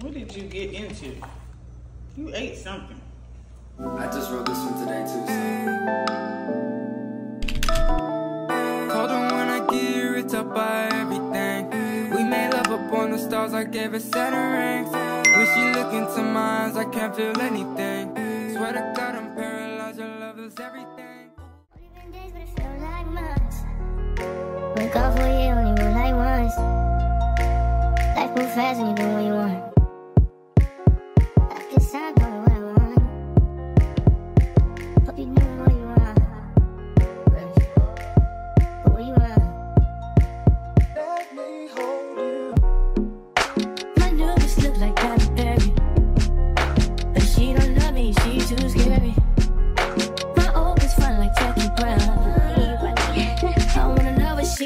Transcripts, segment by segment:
What did you get into? You ate something. I just wrote this one today too. So. Told her when I get rich, I'll buy everything. We made love up on the stars, I gave her Saturn rings. When she look into my eyes, I can't feel anything. Swear to God, I'm paralyzed, your love is everything. Only been days, but it felt like months. Wake up for you, only move like once. Life moves fast and you do what you want.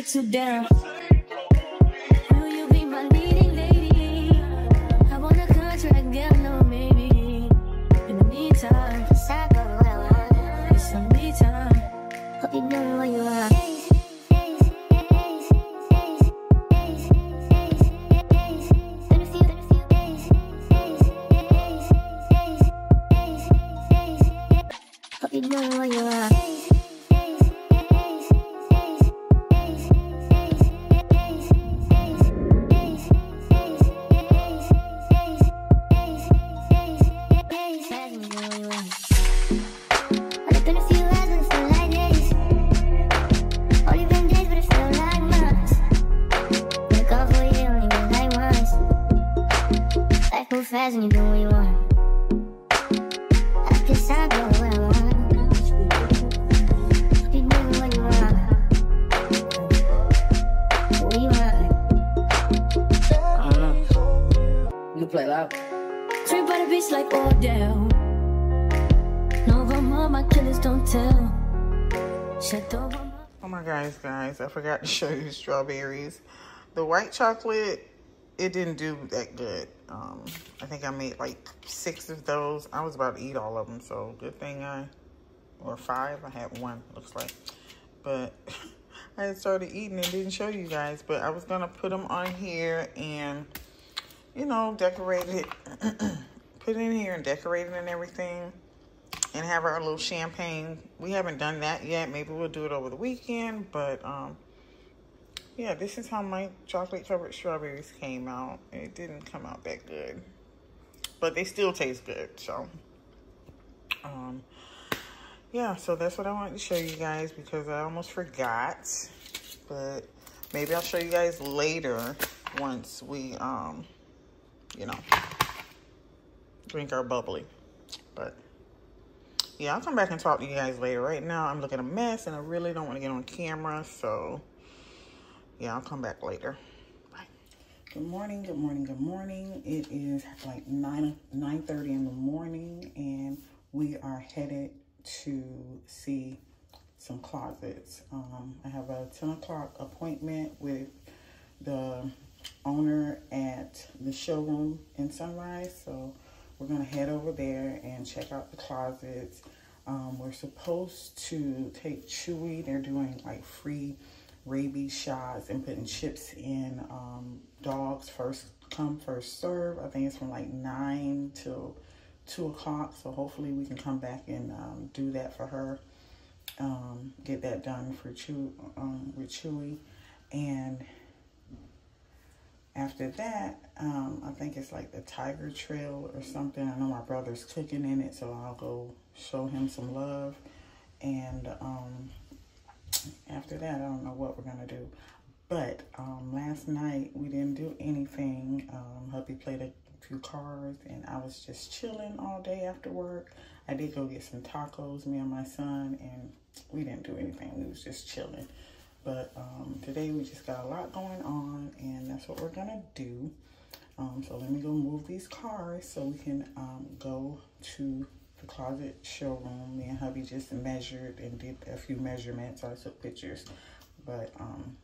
Know too. show you strawberries. The white chocolate, it didn't do that good. Um, I think I made like six of those. I was about to eat all of them, so good thing I, or five, I had one, looks like. But I had started eating and didn't show you guys, but I was gonna put them on here and, you know, decorate it, put it in here and decorate it and everything and have our little champagne. We haven't done that yet. Maybe we'll do it over the weekend, but um, yeah, this is how my chocolate covered strawberries came out. It didn't come out that good, but they still taste good. So, um, yeah, so that's what I wanted to show you guys because I almost forgot, but maybe I'll show you guys later once we, um, you know, drink our bubbly, but yeah, I'll come back and talk to you guys later. Right now, I'm looking a mess, and I really don't want to get on camera, so yeah, I'll come back later. Bye. Good morning, good morning, good morning. It is like 9, 9.30 in the morning, and we are headed to see some closets. Um, I have a 10 o'clock appointment with the owner at the showroom in Sunrise, so we're gonna head over there and check out the closets. Um, we're supposed to take Chewy. They're doing like free rabies shots and putting chips in um, dogs first come first serve. I think it's from like nine till two o'clock. So hopefully we can come back and um, do that for her. Um, get that done for Chew um, with Chewy and after that, um, I think it's like the Tiger Trail or something. I know my brother's cooking in it, so I'll go show him some love. And um, after that, I don't know what we're going to do. But um, last night, we didn't do anything. Um, hubby played a few cards, and I was just chilling all day after work. I did go get some tacos, me and my son, and we didn't do anything. We was just chilling. But um, today we just got a lot going on and that's what we're gonna do. Um, so let me go move these cars so we can um, go to the closet showroom. Me and hubby just measured and did a few measurements. I took pictures, but um,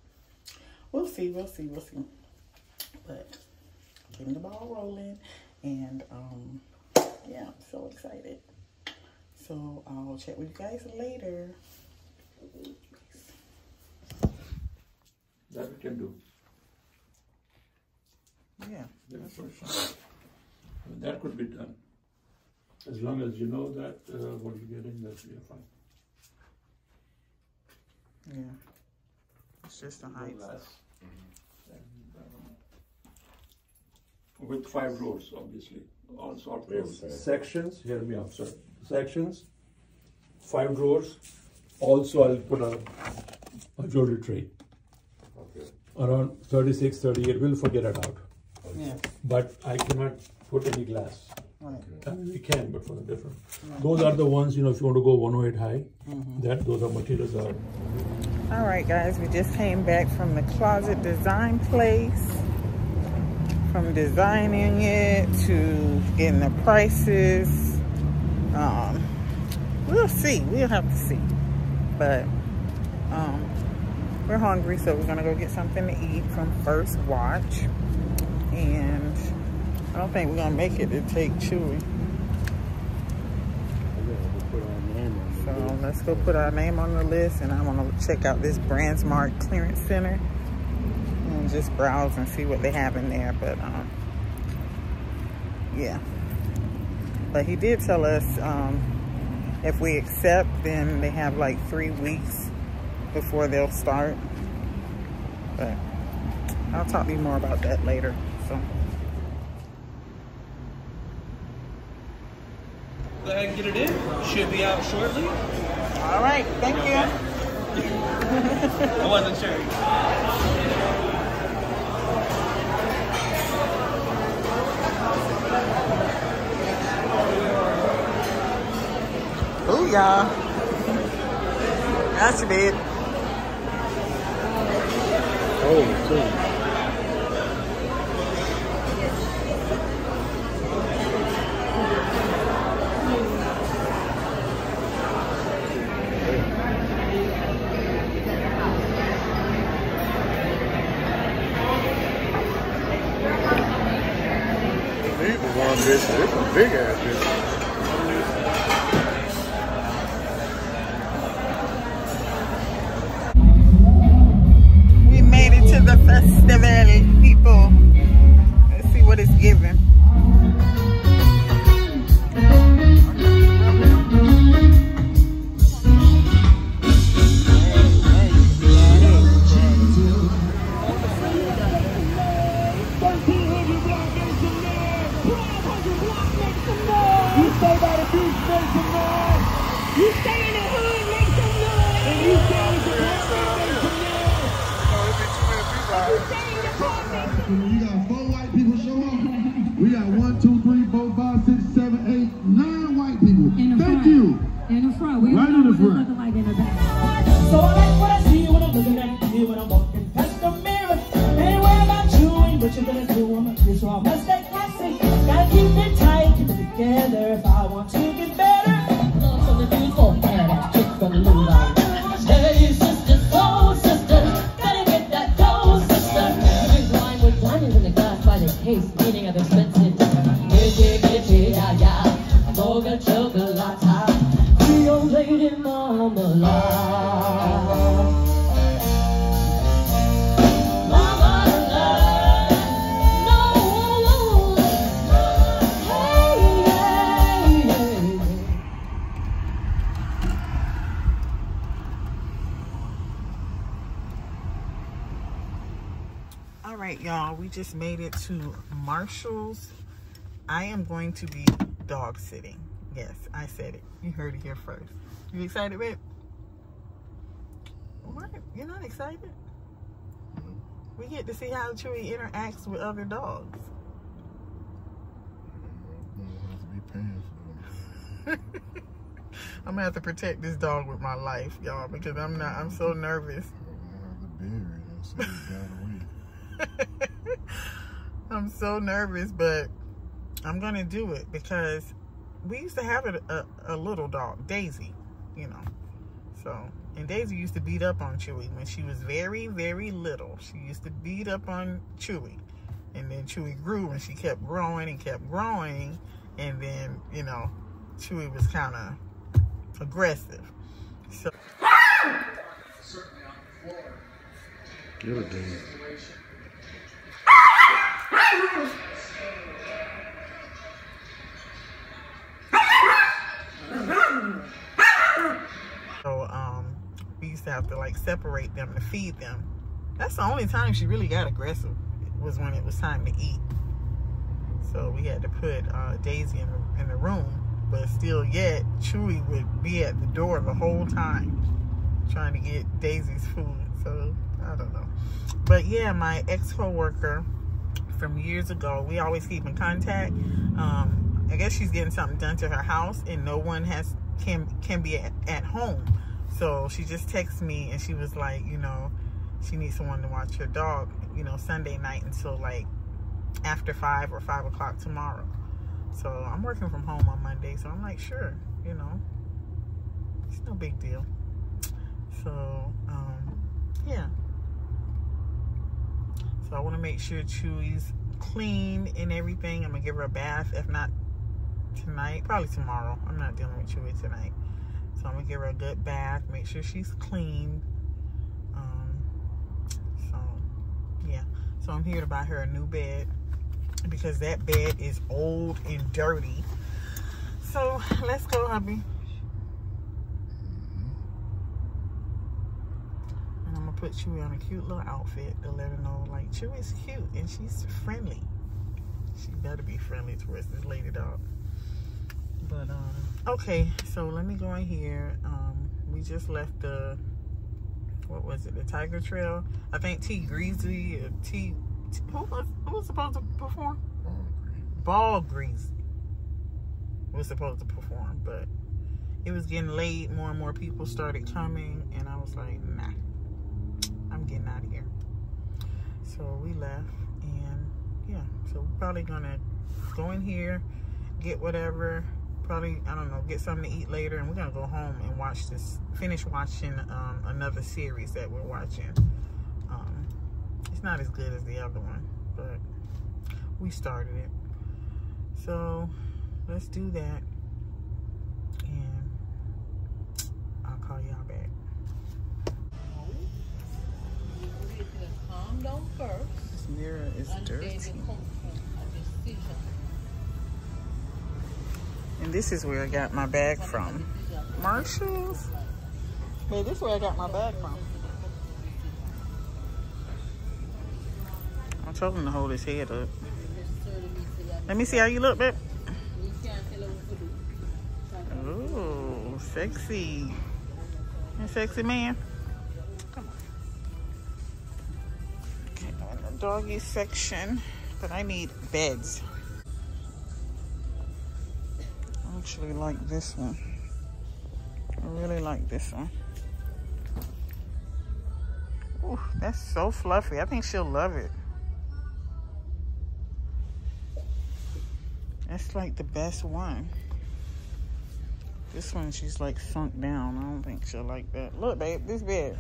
we'll see, we'll see, we'll see. But getting the ball rolling and um, yeah, I'm so excited. So I'll chat with you guys later. That we can do. Yeah. Sure. That could be done. As long as you know that, uh, what you're getting, that you're fine. Yeah. It's just the height. And, um, With five rows, obviously, all sort of sections, hear me out, sir. Sections, five drawers. Also, I'll put a, a jewelry tray. Around 36, 38, we'll figure it out. Yeah. But I cannot put any glass. I can, but for the different. Those are the ones, you know, if you want to go 108 high, that those are materials are All right, guys, we just came back from the closet design place. From designing it to getting the prices. Um, we'll see. We'll have to see. But um, we're hungry, so we're gonna go get something to eat from First Watch. And I don't think we're gonna make it to take Chewy. So let's go put our name on the list and I wanna check out this Brandsmart Clearance Center and just browse and see what they have in there. But um, yeah. But he did tell us um, if we accept, then they have like three weeks before they'll start. But I'll talk to you more about that later. So. Go ahead get it in. Should be out shortly. All right, thank you. I wasn't sure. Booyah. That's it. These Let's right, y'all, we just made it to Marshall's. I am going to be dog sitting. Yes, I said it. You heard it here first. You excited, babe? What? You're not excited? We get to see how Chewy interacts with other dogs. I'm gonna have to protect this dog with my life, y'all, because I'm not. I'm so nervous. I'm so nervous, but I'm gonna do it because we used to have a, a, a little dog, Daisy, you know. So, and Daisy used to beat up on Chewy when she was very, very little. She used to beat up on Chewy. And then Chewy grew and she kept growing and kept growing. And then, you know, Chewy was kind of aggressive. So, Get it, dude so um, we used to have to like separate them to feed them. That's the only time she really got aggressive was when it was time to eat. So we had to put uh, Daisy in the, in the room, but still yet Chewy would be at the door the whole time trying to get Daisy's food. So I don't know. But yeah, my ex-co-worker, from years ago, we always keep in contact. Um, I guess she's getting something done to her house and no one has can can be at, at home. So she just texted me and she was like, you know, she needs someone to watch her dog, you know, Sunday night until like after five or five o'clock tomorrow. So I'm working from home on Monday. So I'm like, sure, you know, it's no big deal. So, um, yeah. So I want to make sure Chewy's clean and everything. I'm going to give her a bath. If not tonight, probably tomorrow. I'm not dealing with Chewy tonight. So I'm going to give her a good bath. Make sure she's clean. Um, so, yeah. So I'm here to buy her a new bed because that bed is old and dirty. So let's go, hubby. And I'm gonna put Chewy on a cute little outfit to let her know like Chewy's cute and she's friendly. She better be friendly towards this lady dog. But um okay, so let me go in here. Um we just left the what was it, the Tiger Trail? I think T Greasy or T who was, who was supposed to perform? Ball Greezy was supposed to perform, but it was getting late. More and more people started coming, and I was like, nah, I'm getting out of here. So we left, and yeah, so we're probably gonna go in here, get whatever, probably, I don't know, get something to eat later, and we're gonna go home and watch this, finish watching um, another series that we're watching. Um, it's not as good as the other one, but we started it. So let's do that. And I'll call y'all back. Calm down first. This mirror is and dirty. then you come to a decision. And this is where I got my bag from. Marshalls? But this is where I got my bag from. I told him to hold his head up. Let me see how you look, babe. You can't tell her what to do. Ooh, sexy. A sexy man. Doggy section, but I need beds. I actually like this one. I really like this one. Ooh, that's so fluffy. I think she'll love it. That's like the best one. This one, she's like sunk down. I don't think she'll like that. Look, babe, this bed.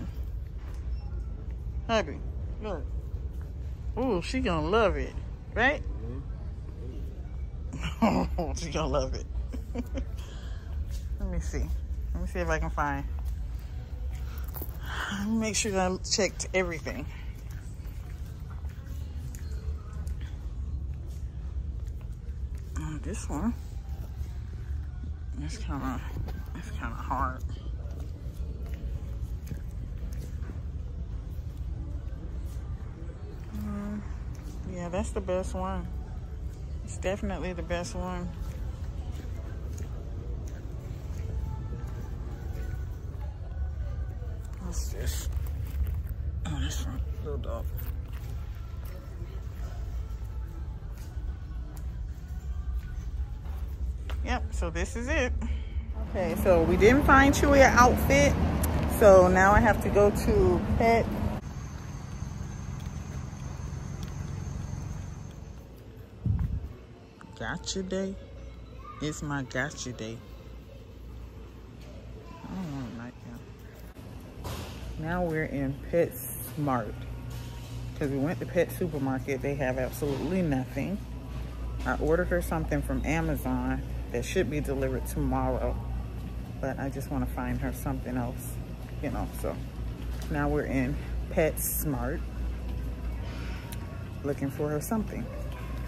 Hubby, look. Ooh, she gonna love it, right? Oh, she gonna love it. Let me see. Let me see if I can find. Make sure that I checked everything. Oh, this one. It's kind of, it's kind of hard. Mm, yeah, that's the best one. It's definitely the best one. What's this? Oh, this one, little dog. Yep, so this is it. Okay, so we didn't find Chewy an outfit. So now I have to go to Pet. Gotcha day. It's my gotcha day. I don't want it like that. Now we're in Pet Smart. Because we went to Pet Supermarket. They have absolutely nothing. I ordered her something from Amazon that should be delivered tomorrow. But I just want to find her something else, you know, so. Now we're in Pet Smart. Looking for her something.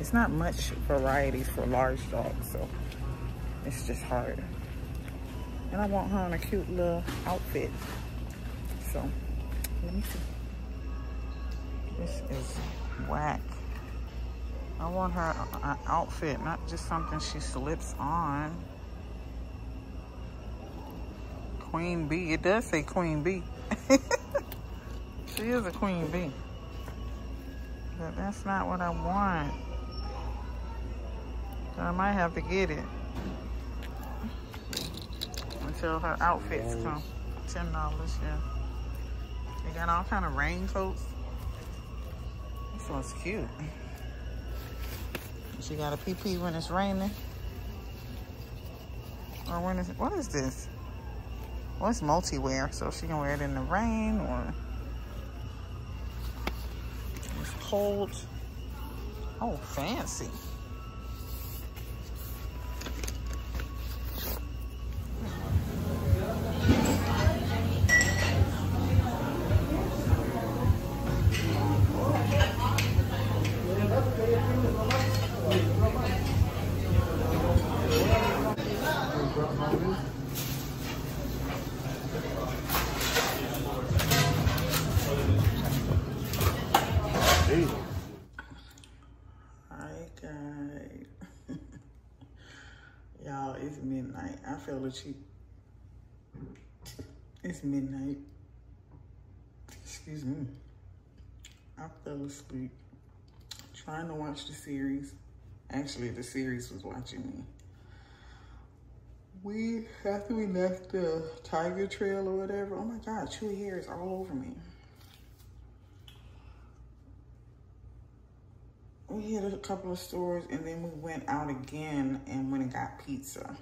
It's not much varieties for large dogs, so it's just hard. And I want her in a cute little outfit. So Let me see. This is whack. I want her uh, outfit, not just something she slips on. Queen bee. It does say Queen bee. she is a queen bee. But that's not what I want. So I might have to get it. Until her outfits come. $10, yeah. They got all kind of raincoats. This one's cute. She got a PP when it's raining. Or when it's, what is this? Well, it's multi-wear, so she can wear it in the rain or it's cold. Oh, fancy. It's midnight. Excuse me. I fell asleep trying to watch the series. Actually, the series was watching me. We, after we left the tiger trail or whatever, oh my God, Chewy hair is all over me. we hit a couple of stores and then we went out again and went and got pizza.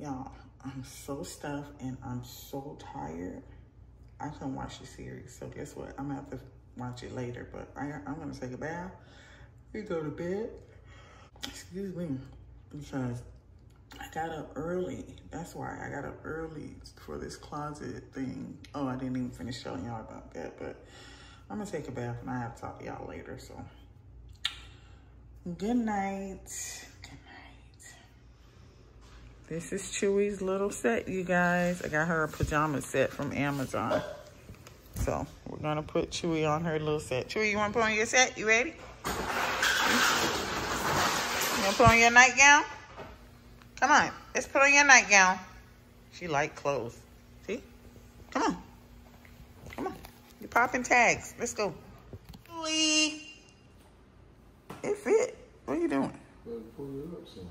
Y'all, I'm so stuffed and I'm so tired. I couldn't watch the series, so guess what? I'm gonna have to watch it later, but I, I'm gonna take a bath. We go to bed. Excuse me, because I got up early. That's why I got up early for this closet thing. Oh, I didn't even finish telling y'all about that, but I'm gonna take a bath and I have to talk to y'all later, so. Good night. This is Chewy's little set, you guys. I got her a pajama set from Amazon. So we're gonna put Chewy on her little set. Chewy, you wanna put on your set? You ready? You wanna put on your nightgown? Come on, let's put on your nightgown. She like clothes. See? Come on. Come on. You're popping tags. Let's go. Chewy. It fit. What are you doing? pull it up some.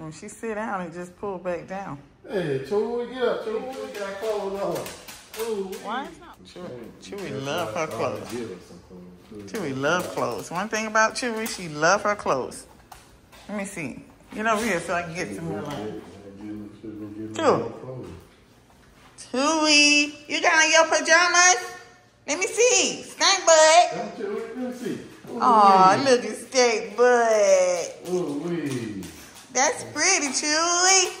When she sit down, it just pull back down. Hey, Chewy, get up, Chewy. We got clothes on. Ooh, Why is not Chewy? Chewy love her clothes. Chewy love clothes. One thing about Chewy, she love her clothes. Let me see. Get over here so I can get some more light. Chewy. Chewy, you got on your pajamas? Let me see. Stank butt. Let me see. Aw, look at stank butt. Ooh, wee. That's pretty, Chewy.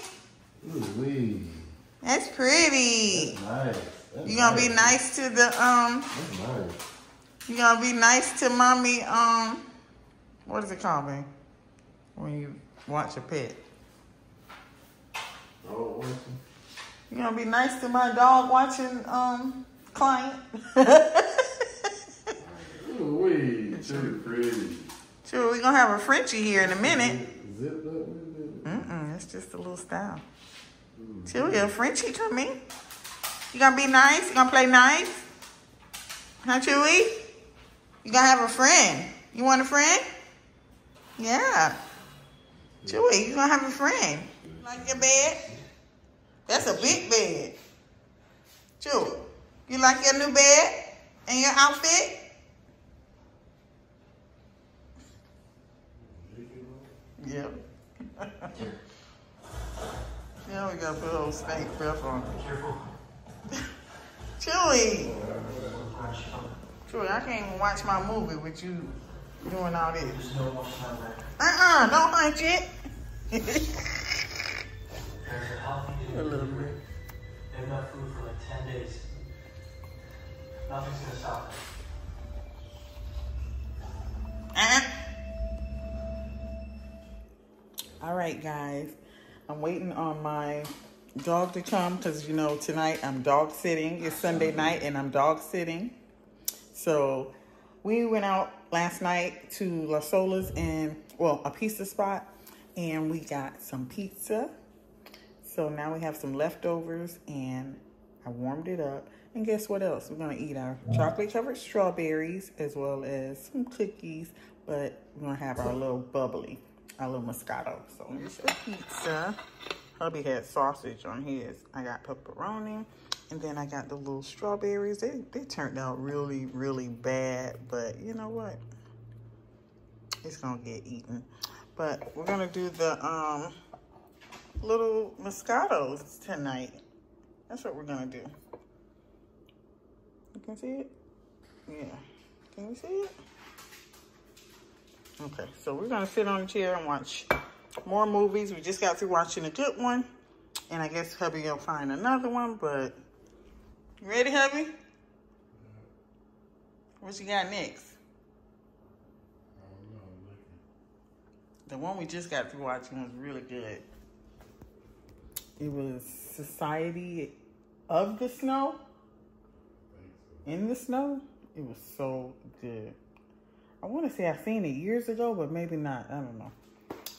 Ooh, wee. That's pretty. Nice. That's You gonna be nice. nice to the um That's nice. You gonna be nice to mommy, um, what is it called, man? When you watch a pet. Oh, what's You gonna be nice to my dog watching, um, client? Ooh, wee. Too pretty. sure, we gonna have a Frenchie here in a minute. Zipped up a little bit. Mm-mm, it's just a little style. Mm-hmm. Sure, a Frenchie coming. You gonna be nice? You gonna play nice? Huh, Chewy? You gonna have a friend? You want a friend? Yeah. Chewy, you gonna have a friend? Like your bed? That's a big bed. Chewy, you like your new bed and your outfit? Yep. yeah, we gotta put a little stank breath on. Careful. Chewy! Chewy, I can't even watch my movie with you doing all this. Uh-uh, don't hunch it. a little bit. They've got food for like 10 days. Nothing's gonna stop it. Uh-uh. All right, guys. I'm waiting on my dog to come because you know tonight I'm dog sitting. It's Sunday night and I'm dog sitting. So we went out last night to La Sola's and well a pizza spot and we got some pizza. So now we have some leftovers and I warmed it up. And guess what else? We're gonna eat our chocolate covered strawberries as well as some cookies, but we're gonna have our little bubbly, our little Moscato. So here's your pizza. Hubby had sausage on his. I got pepperoni, and then I got the little strawberries. They, they turned out really, really bad, but you know what? It's gonna get eaten. But we're gonna do the um little Moscatos tonight. That's what we're gonna do. You can see it? Yeah. Can you see it? Okay, so we're gonna sit on the chair and watch more movies. We just got through watching a good one. And I guess hubby will find another one, but you ready, hubby? What you got next? The one we just got through watching was really good. It was Society of the Snow. In the Snow. It was so good. I want to say I've seen it years ago, but maybe not. I don't know.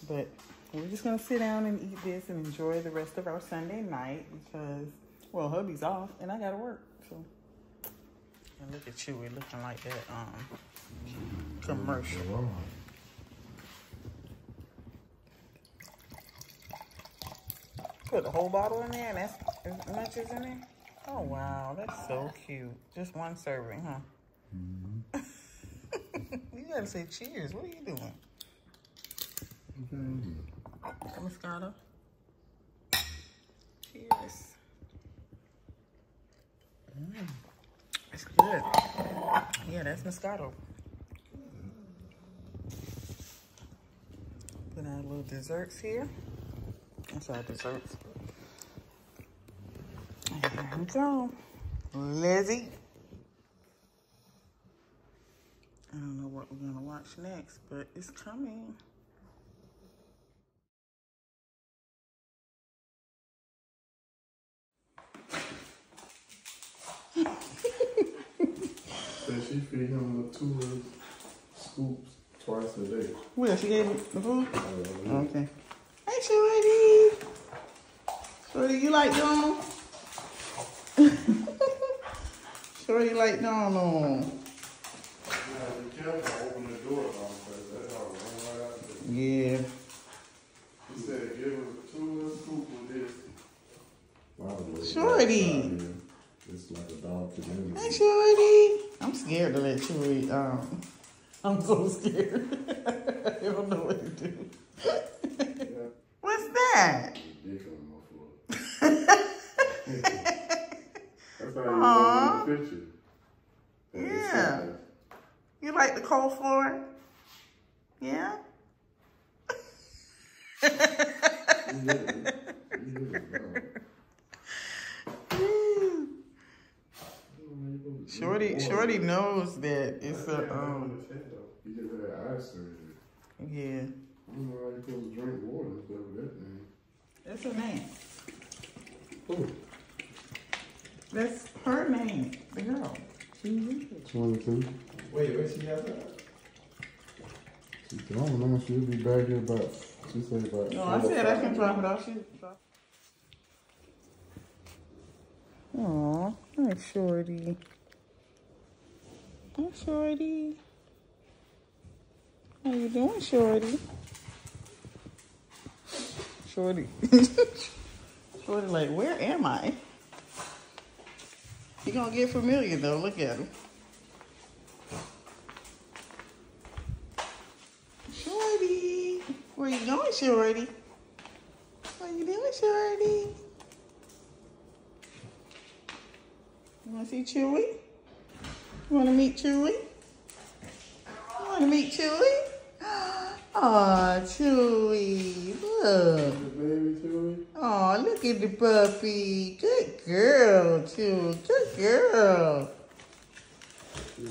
But we're just going to sit down and eat this and enjoy the rest of our Sunday night because, well, hubby's off and I got to work. So, and look at you. We're looking like that um, commercial. Put the whole bottle in there and that's as much as in there? Oh, wow. That's so cute. Just one serving, huh? You gotta say cheers. What are you doing? Moscato. Cheers. Mm. It's good. Yeah, that's Moscato. Put our little desserts here. That's our desserts. Here we go. Lizzie. I don't know what watch next, but it's coming. Said she feed him the two scoops twice a day. Where she gave him the food? Uh, Okay. Hey, Shorty. Shorty, you like Dawn? Shorty like Dawn on. Be careful, open the door, though, 'cause that's how it run right out there. Yeah. He said, give her two little scoops of this. Wow, Shorty. It's like a dog community. Hey, Shorty. I'm scared to let Chewy, um, I'm so scared. I don't know what to do. What's that? Dick on my foot. That's how you Aw. want in the picture. And it's Yeah. sad. You like the cold floor? Yeah? Shorty, Shorty knows that it's a, um, He just had eye surgery. yeah. I don't know how you supposed to drink water instead of that thing. That's her name. That's her name, the girl. Susie. 22. Wait, wait, she has that? She said, I don't she'll be back here about, she said about. No, I said I can drop it off. She drop. Aw, hi, Shorty. Hi, Shorty. How you doing, Shorty? Shorty. Shorty like, where am I? He gonna get familiar though. Look at him. Shorty. Where you going, Shorty? What you doing, Shorty? You wanna see Chewy? You want to meet Chewy? You want to meet Chewy? Aw, Chewy, look. Baby Chewy. Aw, look at the puppy. Good girl, Chewy. Good girl. Uh-huh.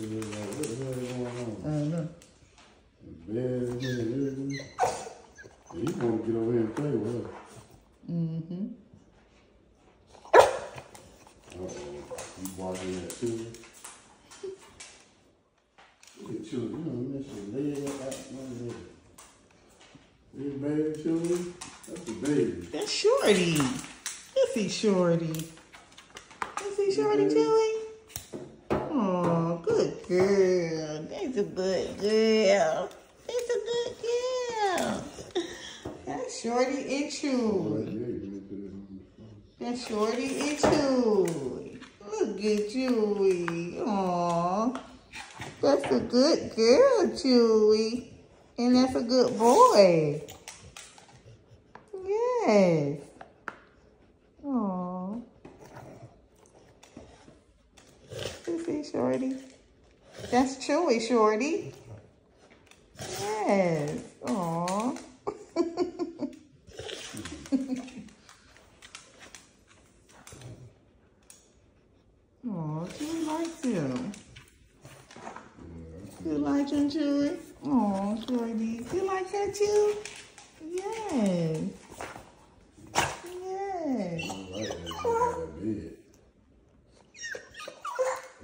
You want to get over here and play with her. Mm-hmm. Uh-oh. he's walking that too? Shit leg out one leg. This baby Chewy, that's a baby. That's Shorty. Let's see Shorty. Let's see Shorty Chewy. Oh, good girl. That's a good girl. That's a good girl. That's Shorty and Chewy. That's Shorty and Chewy. Look at Chewy. Aw. That's a good girl, Chewy. And that's a good boy. Yes. Aw. You see, Shorty? That's Chewy, Shorty. Yes. Aw. Aw, Chewy likes him. You like him, Chewy? Aw, Shorty. You like her too? Yes. Yes.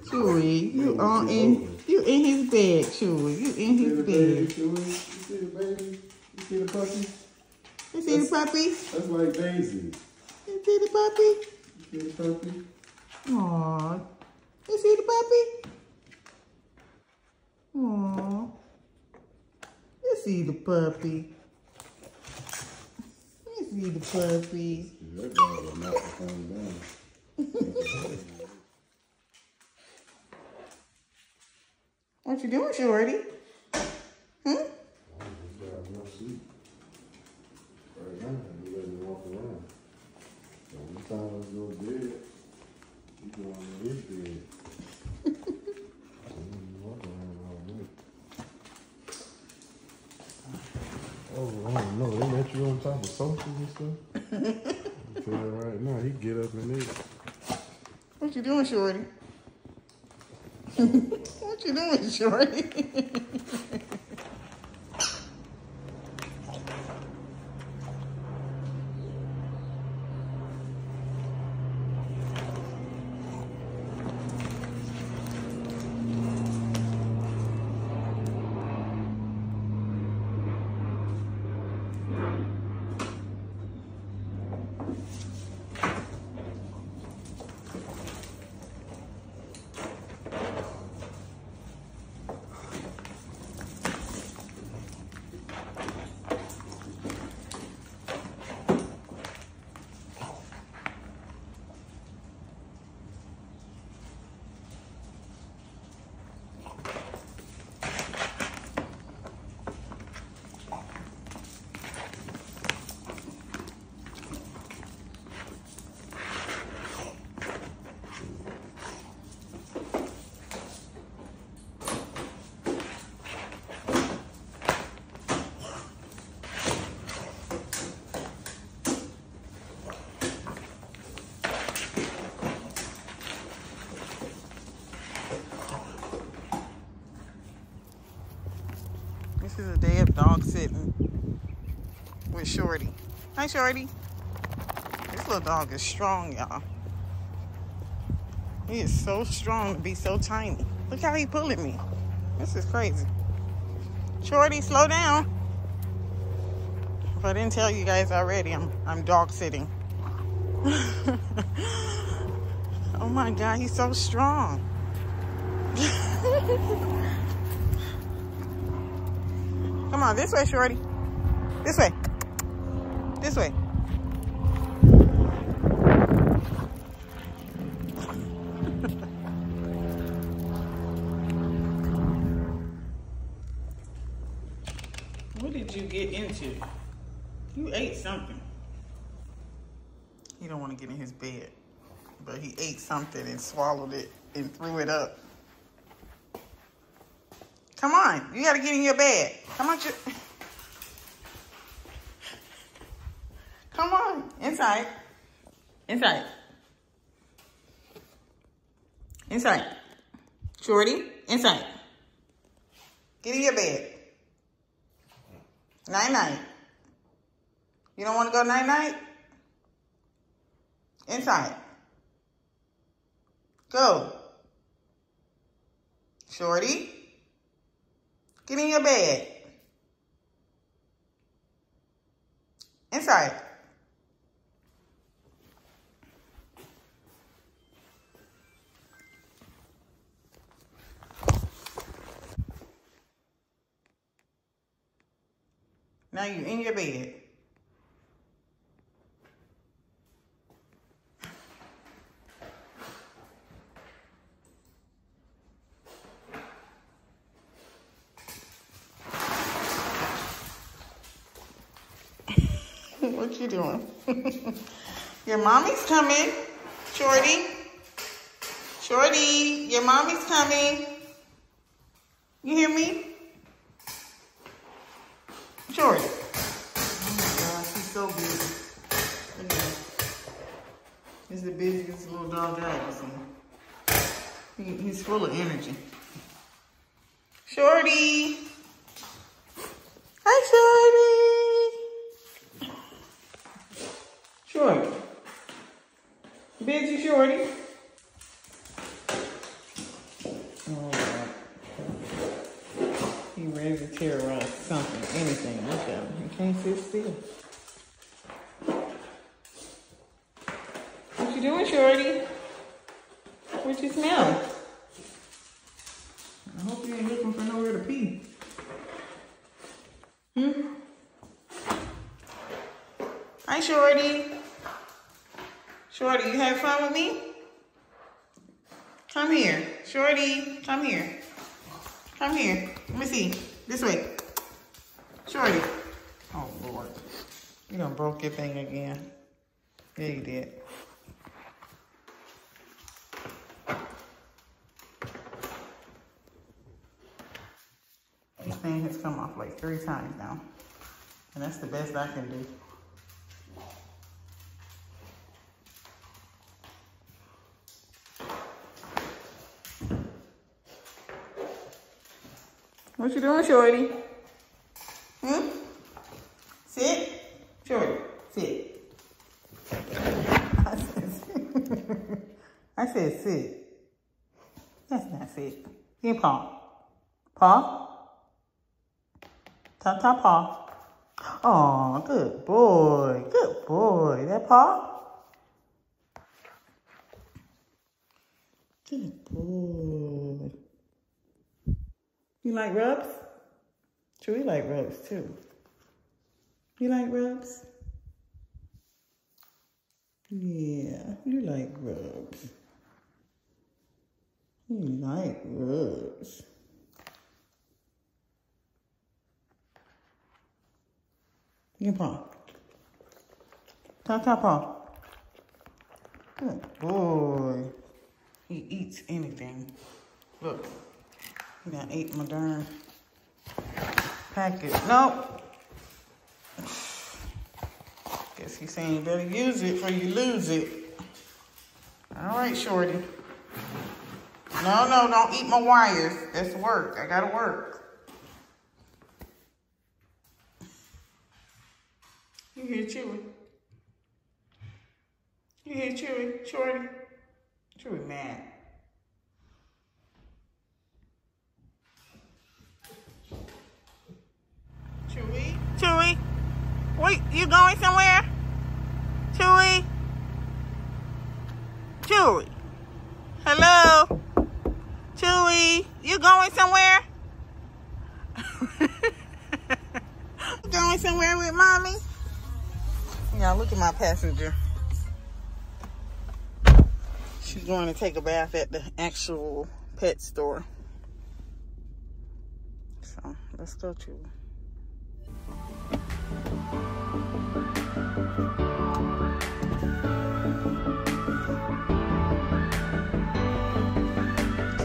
Chewy, you are in you in his bed, Chewy. You in his bed. You see the baby? You see the puppy? You see the puppy? That's like Daisy. You see the puppy? You see the puppy? Aw. You see the puppy? Aw. You see the puppy? You see the puppy? What you doing, Shorty? Hmm? Right now, he doesn't walk around. So every I go he go on bed. He walk around all night. Oh, don't know. They let you on top of sofas and stuff? I'm you right now, he get up and eat. What you doing, Shorty? what you doing, Shorty? This is a day of dog sitting with Shorty. Hi, Shorty. This little dog is strong, y'all. He is so strong to be so tiny. Look how he pulling me. This is crazy. Shorty, slow down. If I didn't tell you guys already, I'm I'm dog sitting. oh my God, he's so strong. Come on, this way, Shorty. This way. This way. what did you get into? You ate something. He don't want to get in his bed, but he ate something and swallowed it and threw it up. Come on, you gotta get in your bed. Come on. Come on, inside. Inside. Inside. Shorty, inside. Get in your bed. Night night. You don't want to go night night? Inside. Go. Shorty. Get in your bed. Inside. Now you're in your bed. What you doing? your mommy's coming. Shorty. Shorty, your mommy's coming. You hear me? Shorty. Oh my gosh, he's so busy. Look at him. He's the busiest little dog I ever seen. He, he's full of energy. Shorty. Hi, Shorty. Shorty. Busy Shorty. Oh, God. He ready to terrorize something, anything. Look at him. He can't sit still. What you doing, Shorty? What you smell? I hope you ain't looking for nowhere to pee. Hmm? Hi, Shorty. Shorty, you have fun with me? Come here. Shorty, come here. Come here. Let me see. This way. Shorty. Oh, Lord. You done broke your thing again. Yeah, you did. This thing has come off like three times now. And that's the best I can do. What you doing, Shorty? Hmm? Sit. Shorty, sit. I said sit. I said sit. That's not sit. Give paw. Paw. Top, top paw. Oh, good boy. Good boy. That paw? Good boy. You like rubs? Chewy like rubs too. You like rubs? Yeah, you like rubs. You like rubs. Your paw. Top, top paw. Good boy. He eats anything. Look. He done ate my darn package. Nope. Guess he's saying you better use it before you lose it. All right, Shorty. No, no, don't eat my wires. That's work. I gotta work. You hear Chewy? You hear Chewy? Shorty? Chewy mad. Chewy? Chewy? Wait, you going somewhere? Chewy? Chewy? Hello? Chewy? You going somewhere? going somewhere with mommy? Yeah, look at my passenger. She's going to take a bath at the actual pet store. So, let's go to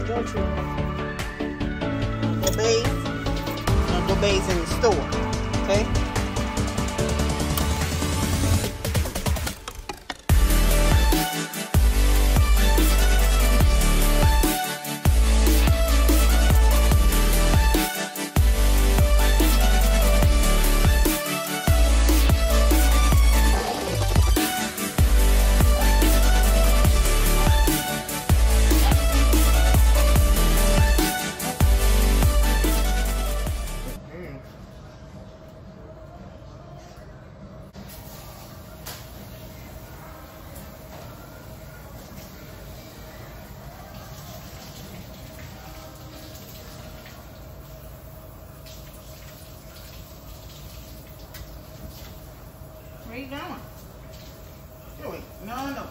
go to go bathe. Go bathe in the store. Okay? You going? No. No,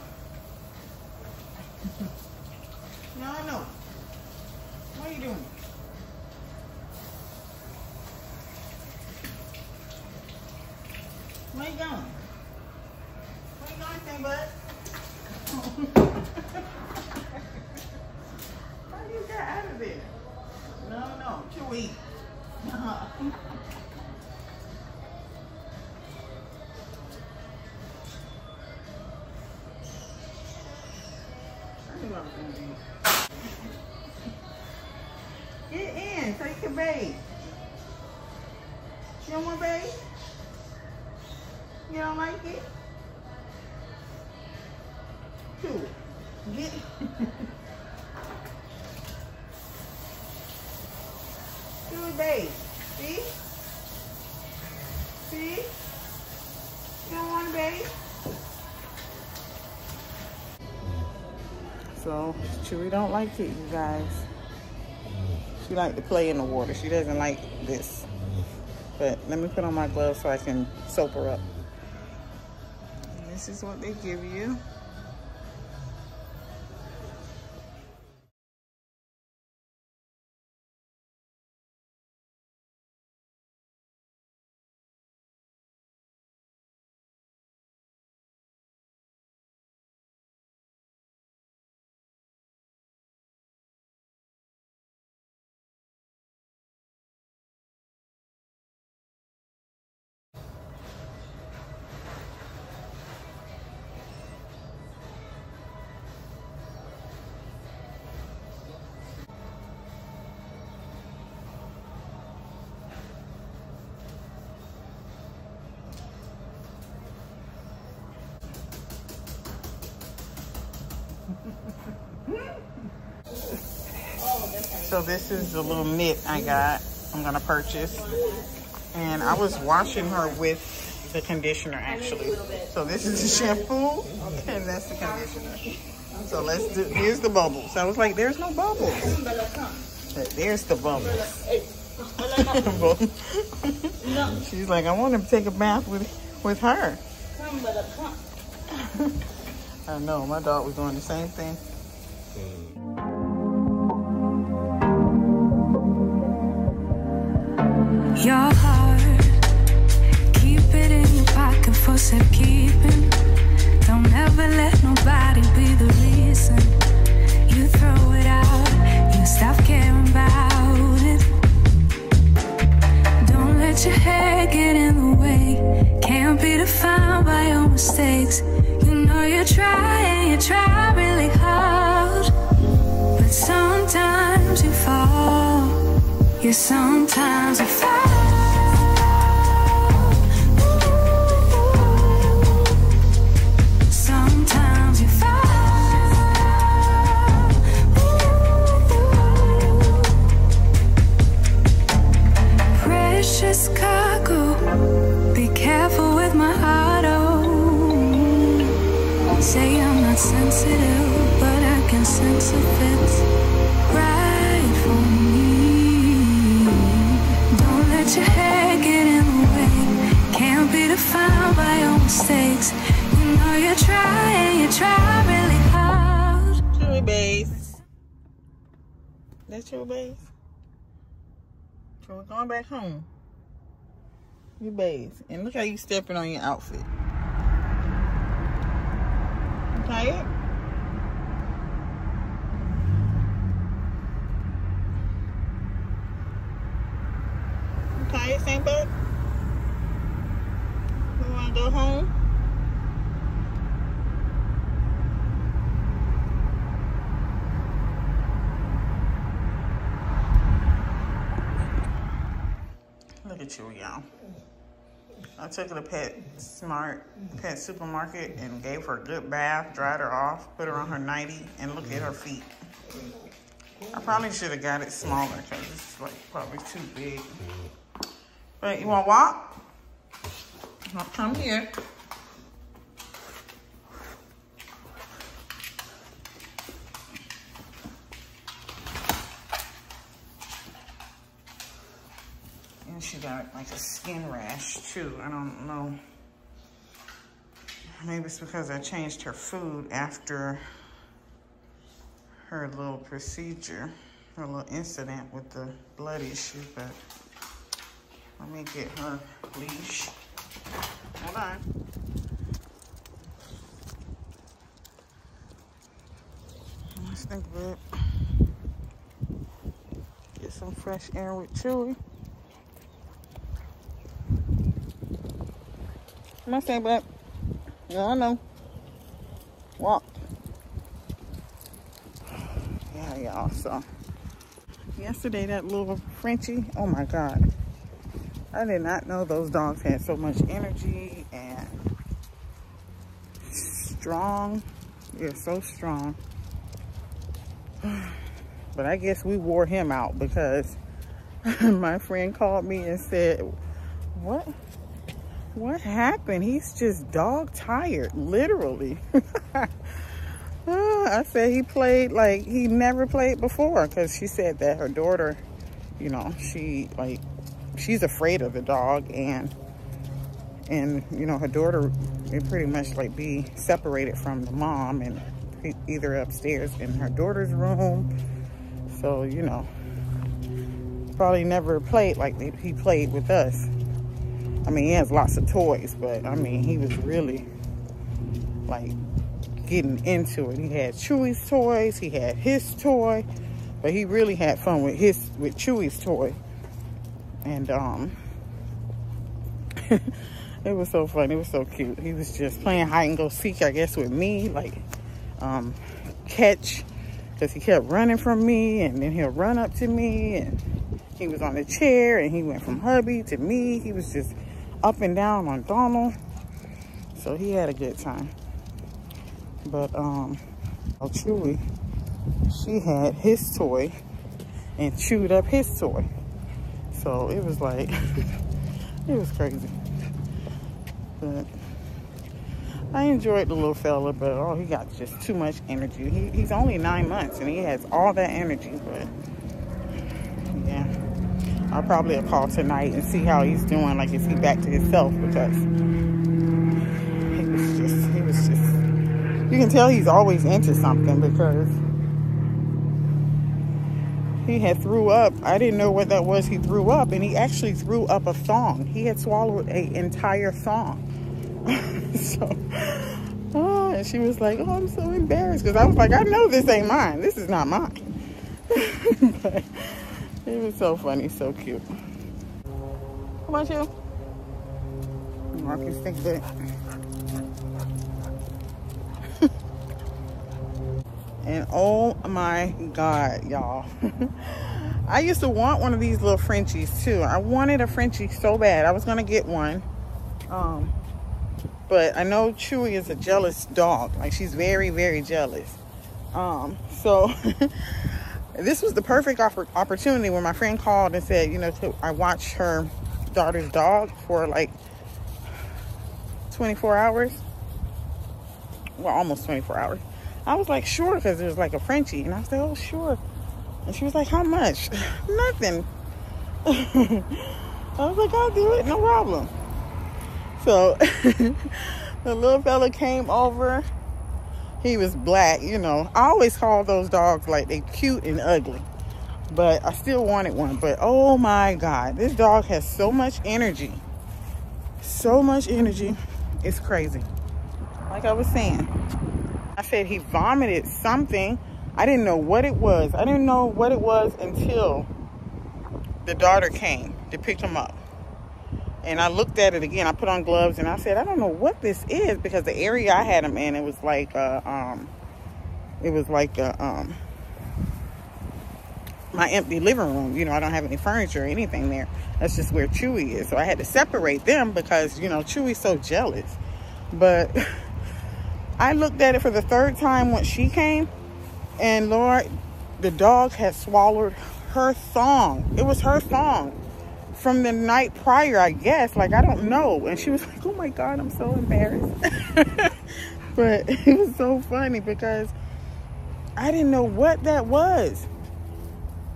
So, Chewy don't like it, you guys. She like to play in the water. She doesn't like this. But let me put on my gloves so I can soap her up. And this is what they give you. So this is the little mitt I got. I'm gonna purchase. And I was washing her with the conditioner actually. So this is the shampoo and that's the conditioner. So let's do, here's the bubbles. I was like, there's no bubbles. But there's the bubbles. She's like, I want to take a bath with, with her. I know, my dog was doing the same thing. Mm. Your heart, keep it in your pocket for safekeeping. Don't ever let nobody be the reason you throw it out. You stop caring about it. Don't let your head get in the way. Can't be defined by your mistakes. You know you try and you try Yeah, sometimes you fall. Sometimes you fall. Precious cargo. Be careful with my auto. Oh. Say I'm not sensitive, but I can sense if it's right You try and you try really hard. Chewy base. That's your base. So we're going back home. You base. And look how you stepping on your outfit. You tired? You tired. Bud? You wanna go home? You, y'all. I took her to Pet Smart, Pet Supermarket, and gave her a good bath, dried her off, put her on her nightie, and look at her feet. I probably should have got it smaller because it's like probably too big. But you want to walk? Come here. Got like a skin rash too. I don't know. Maybe it's because I changed her food after her little procedure, her little incident with the blood issue, but let me get her leash. Hold on. Let's think of it. Get some fresh air with Chewy. Come on, say, but yeah, I know. Walk. Yeah, y'all. So yesterday, that little Frenchie. Oh my God. I did not know those dogs had so much energy and strong. They're so strong. But I guess we wore him out because my friend called me and said, what? What happened? He's just dog tired, literally. Ah, I said he played like he never played before because she said that her daughter, you know, she like, she's afraid of the dog and, and, you know, her daughter would pretty much like be separated from the mom and either upstairs in her daughter's room. So, you know, probably never played like he played with us. I mean, he has lots of toys, but I mean, he was really like getting into it. He had Chewy's toys, he had his toy, but he really had fun with his with Chewy's toy. And um it was so fun. It was so cute. He was just playing hide and go seek, I guess, with me, like um catch because he kept running from me and then he'll run up to me and he was on the chair and he went from hubby to me. He was just up and down on Donald. So he had a good time. But um, oh, Chewy, she had his toy and chewed up his toy. So it was like, it was crazy. But I enjoyed the little fella, but oh, he got just too much energy. He, he's only nine months and he has all that energy, but yeah. I'll probably call tonight and see how he's doing. Like, is he back to himself? Because he was just, he was just, you can tell he's always into something because he had threw up. I didn't know what that was. He threw up and he actually threw up a song. He had swallowed an entire song. so, oh, and she was like, oh, I'm so embarrassed. Because I was like, I know this ain't mine. This is not mine. but, was so funny, so cute. How about you? Marcus think that. and oh my God, y'all. I used to want one of these little Frenchies too. I wanted a Frenchie so bad. I was gonna get one. Um, but I know Chewy is a jealous dog. Like she's very, very jealous. Um, so this was the perfect opportunity when my friend called and said, you know, I watched her daughter's dog for like 24 hours. Well, almost 24 hours. I was like, sure, because was like a Frenchie. And I said, oh, sure. And she was like, how much? Nothing. I was like, I'll do it, no problem. So the little fella came over he was black, you know. I always call those dogs like they cute and ugly. But I still wanted one. But oh my God, this dog has so much energy. So much energy. It's crazy. Like I was saying, I said he vomited something. I didn't know what it was. I didn't know what it was until the daughter came to pick him up. And I looked at it again. I put on gloves and I said, I don't know what this is because the area I had them in, it was like, a, um, it was like a, um, my empty living room. You know, I don't have any furniture or anything there. That's just where Chewy is. So I had to separate them because, you know, Chewy's so jealous. But I looked at it for the third time when she came. And Lord, the dog had swallowed her thong. It was her thong from the night prior, I guess. Like, I don't know. And she was like, oh my God, I'm so embarrassed. but it was so funny because I didn't know what that was.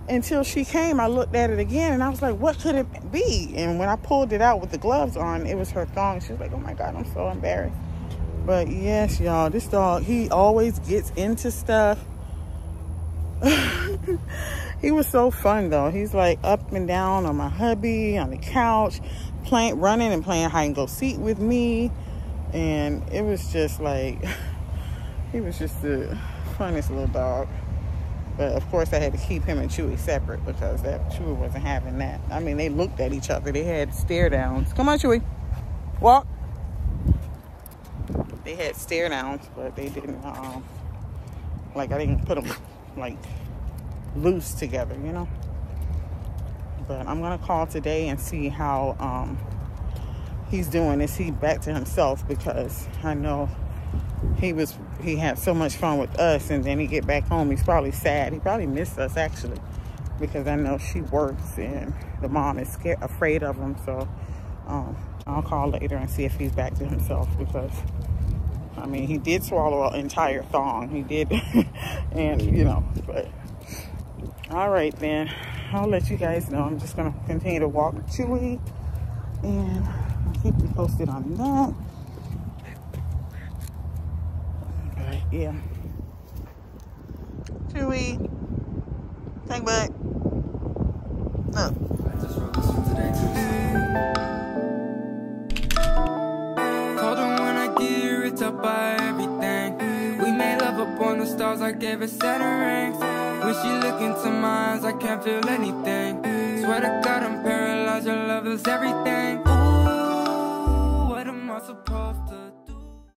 Until she came, I looked at it again and I was like, what could it be? And when I pulled it out with the gloves on, it was her thong. She was like, oh my God, I'm so embarrassed. But yes, y'all, this dog, he always gets into stuff. He was so fun though. He's like up and down on my hubby, on the couch, playing, running and playing hide and go seek with me. And it was just like, he was just the funniest little dog. But of course, I had to keep him and Chewy separate because that Chewy wasn't having that. I mean, they looked at each other. They had stare downs. Come on, Chewy. Walk. They had stare downs, but they didn't, um, like, I didn't put them, like, loose together, you know? But I'm to call today and see how um, he's doing. Is he back to himself? Because I know he was he had so much fun with us and then he get back home he's probably sad he probably missed us actually because i know she works and the mom is scared afraid of him so um, i'll call later and see if he's back to himself because i mean he did swallow an entire thong he did and you know but all right then i'll let you guys know i'm just gonna continue to walk chewy and I'll keep you posted on that yeah. Chewy. Thank bud. Look. I just wrote this one today too. Told her when I get rich, I'll buy stars, I gave her rings. When she look into my eyes, I can't feel anything. Swear to God, I'm paralyzed, your love is everything. Ooh, what am I supposed